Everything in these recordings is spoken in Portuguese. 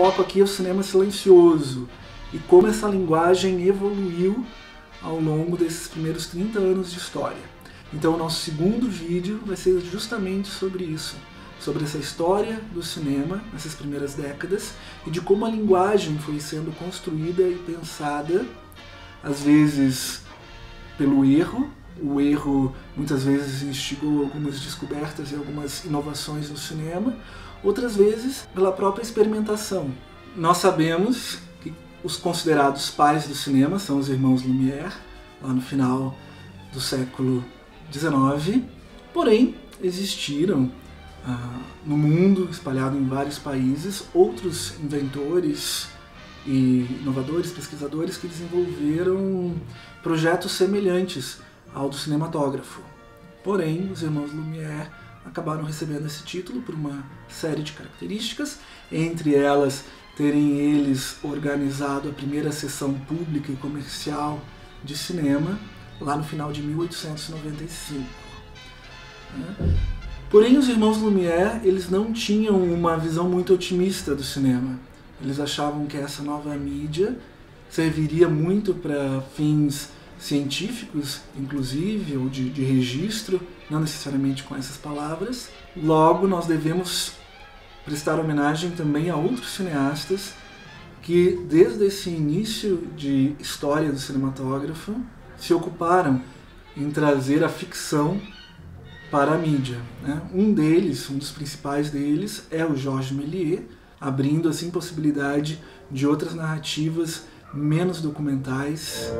foco aqui é o cinema silencioso e como essa linguagem evoluiu ao longo desses primeiros 30 anos de história. Então, o nosso segundo vídeo vai ser justamente sobre isso, sobre essa história do cinema nessas primeiras décadas e de como a linguagem foi sendo construída e pensada, às vezes pelo erro. O erro muitas vezes instigou algumas descobertas e algumas inovações no cinema, outras vezes pela própria experimentação. Nós sabemos que os considerados pais do cinema são os irmãos Lumière, lá no final do século XIX, porém existiram ah, no mundo, espalhado em vários países, outros inventores e inovadores, pesquisadores que desenvolveram projetos semelhantes ao do cinematógrafo. Porém, os irmãos Lumière acabaram recebendo esse título por uma série de características, entre elas terem eles organizado a primeira sessão pública e comercial de cinema lá no final de 1895. Né? Porém, os irmãos Lumière eles não tinham uma visão muito otimista do cinema. Eles achavam que essa nova mídia serviria muito para fins científicos, inclusive, ou de, de registro, não necessariamente com essas palavras. Logo, nós devemos prestar homenagem também a outros cineastas que, desde esse início de história do cinematógrafo, se ocuparam em trazer a ficção para a mídia. Né? Um deles, um dos principais deles, é o Georges Méliès, abrindo assim possibilidade de outras narrativas menos documentais.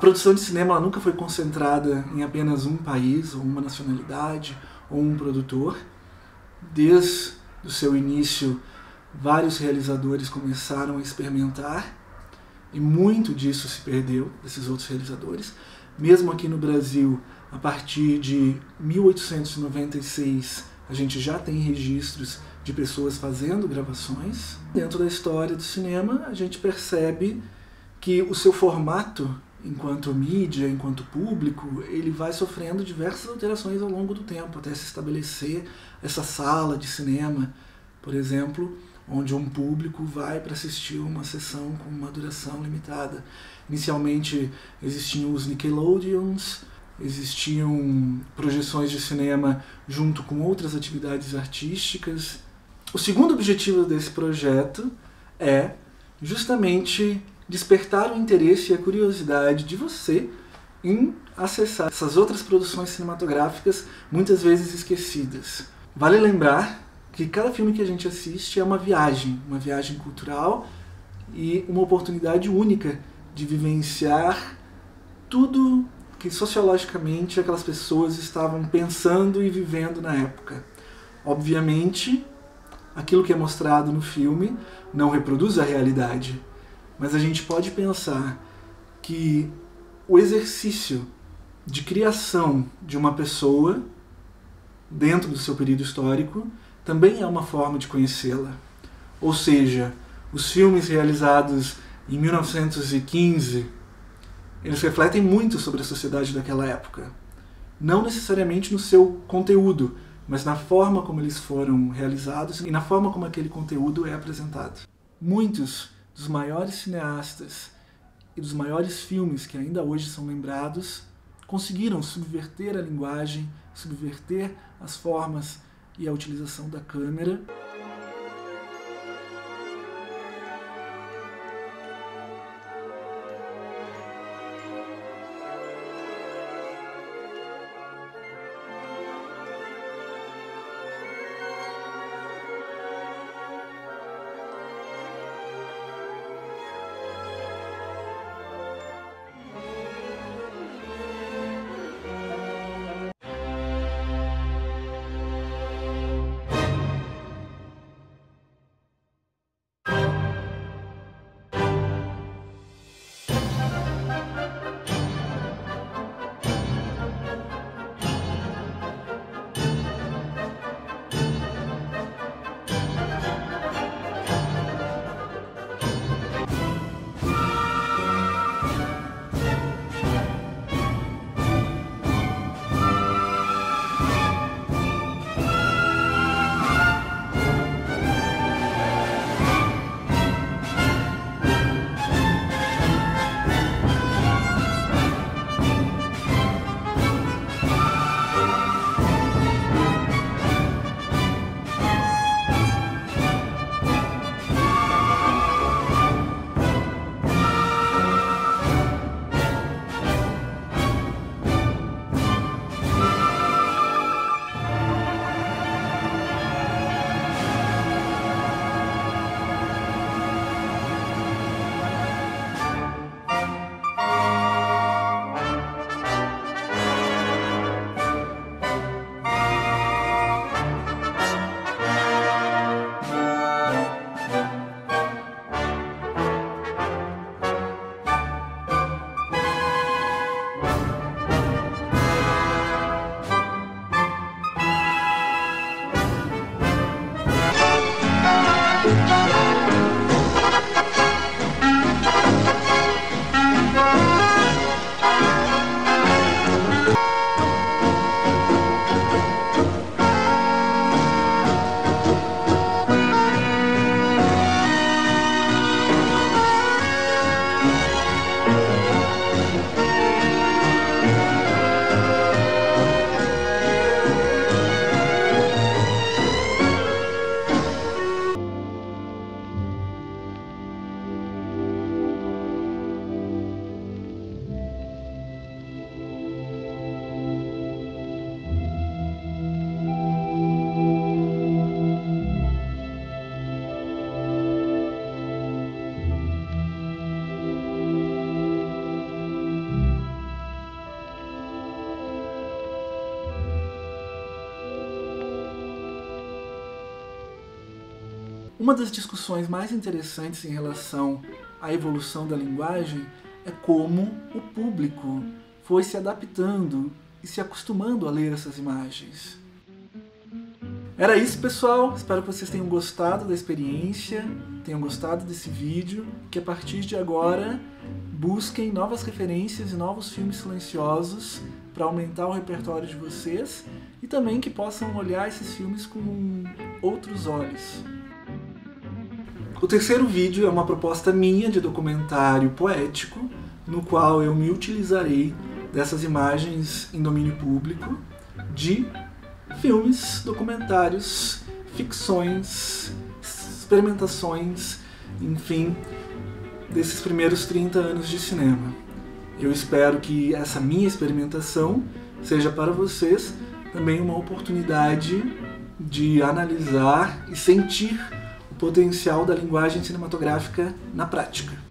produção de cinema nunca foi concentrada em apenas um país, ou uma nacionalidade, ou um produtor. Desde o seu início, vários realizadores começaram a experimentar e muito disso se perdeu, desses outros realizadores. Mesmo aqui no Brasil, a partir de 1896, a gente já tem registros de pessoas fazendo gravações. Dentro da história do cinema, a gente percebe que o seu formato enquanto mídia, enquanto público, ele vai sofrendo diversas alterações ao longo do tempo, até se estabelecer essa sala de cinema, por exemplo, onde um público vai para assistir uma sessão com uma duração limitada. Inicialmente existiam os Nickelodeons, existiam projeções de cinema junto com outras atividades artísticas. O segundo objetivo desse projeto é justamente despertar o interesse e a curiosidade de você em acessar essas outras produções cinematográficas muitas vezes esquecidas. Vale lembrar que cada filme que a gente assiste é uma viagem, uma viagem cultural e uma oportunidade única de vivenciar tudo que sociologicamente aquelas pessoas estavam pensando e vivendo na época. Obviamente, aquilo que é mostrado no filme não reproduz a realidade, mas a gente pode pensar que o exercício de criação de uma pessoa dentro do seu período histórico também é uma forma de conhecê-la. Ou seja, os filmes realizados em 1915 eles refletem muito sobre a sociedade daquela época. Não necessariamente no seu conteúdo, mas na forma como eles foram realizados e na forma como aquele conteúdo é apresentado. Muitos dos maiores cineastas e dos maiores filmes que ainda hoje são lembrados conseguiram subverter a linguagem, subverter as formas e a utilização da câmera Uma das discussões mais interessantes em relação à evolução da linguagem é como o público foi se adaptando e se acostumando a ler essas imagens. Era isso, pessoal. Espero que vocês tenham gostado da experiência, tenham gostado desse vídeo, que a partir de agora busquem novas referências e novos filmes silenciosos para aumentar o repertório de vocês e também que possam olhar esses filmes com outros olhos. O terceiro vídeo é uma proposta minha de documentário poético, no qual eu me utilizarei dessas imagens em domínio público de filmes, documentários, ficções, experimentações, enfim, desses primeiros 30 anos de cinema. Eu espero que essa minha experimentação seja para vocês também uma oportunidade de analisar e sentir potencial da linguagem cinematográfica na prática.